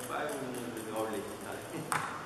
Dubai ou le Grand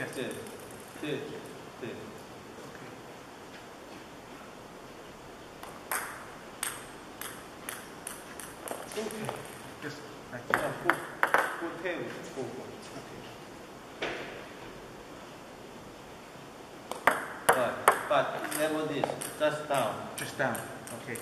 Yeah. Did. Did. Did. Okay. Okay. Yes. Thank you. Oh, cool. Cool table. Cool. Okay. But, but level this, just down. Just down. Okay.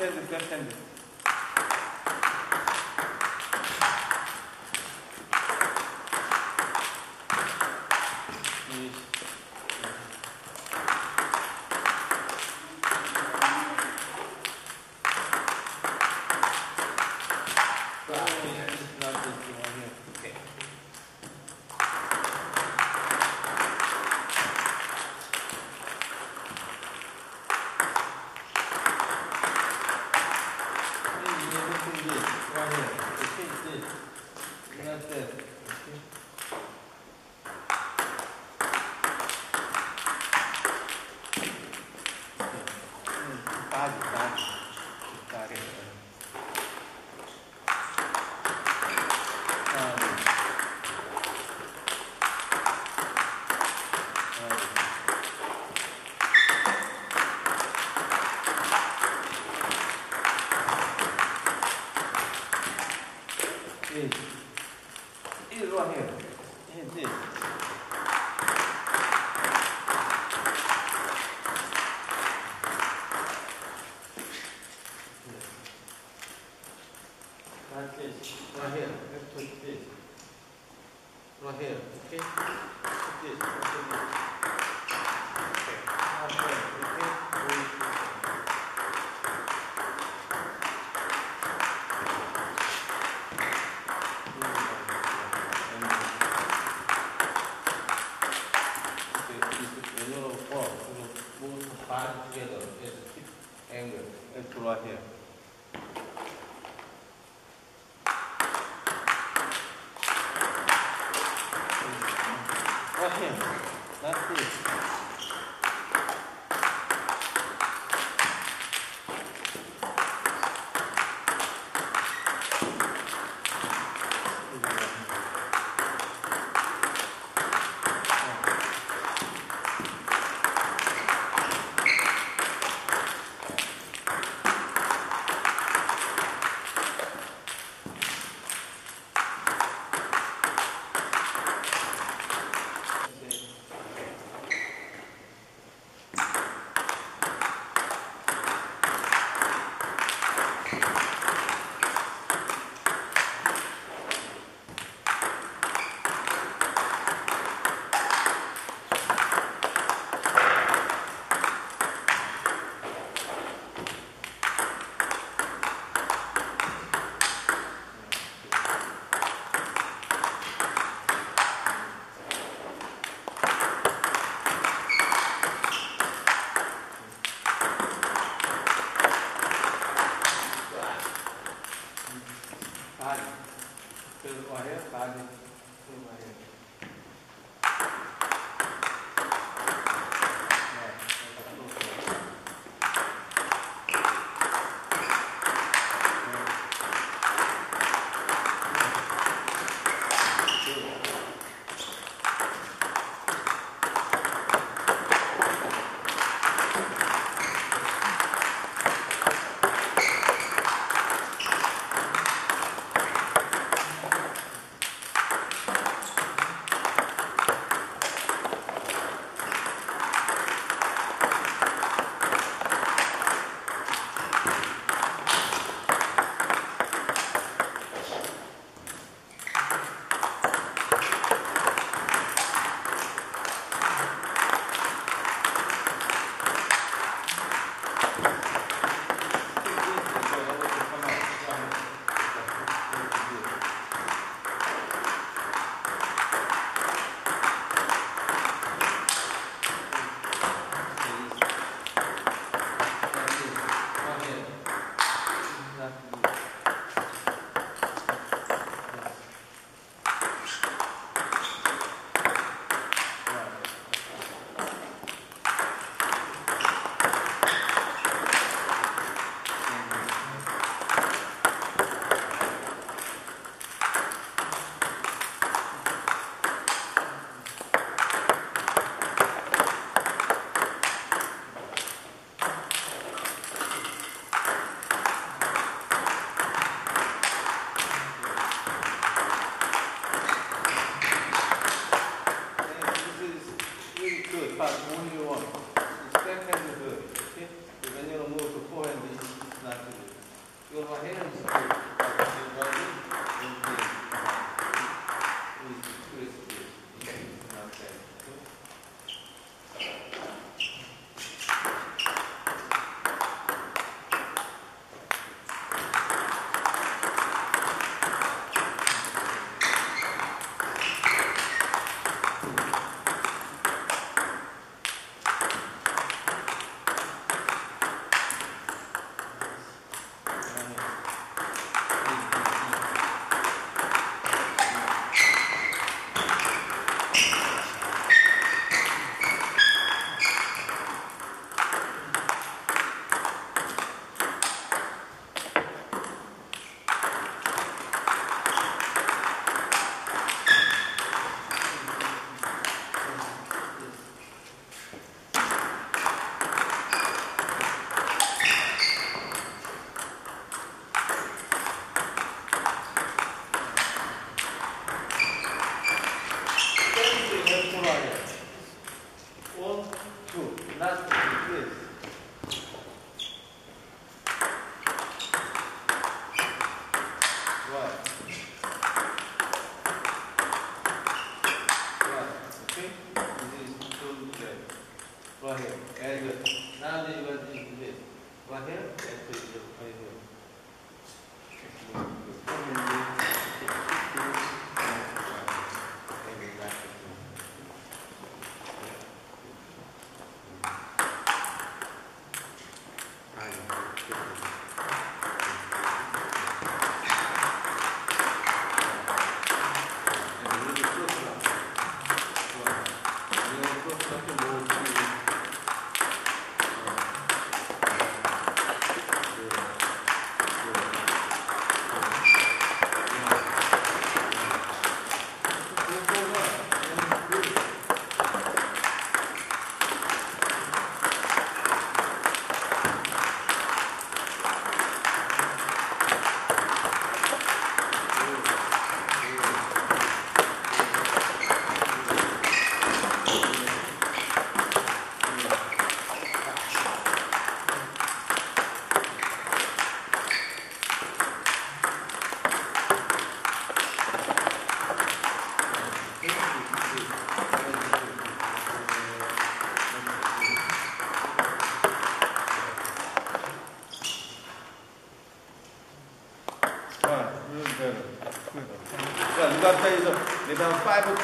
Hey, backhand, backhand.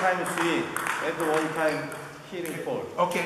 5 times swing and one time hitting ball. Okay.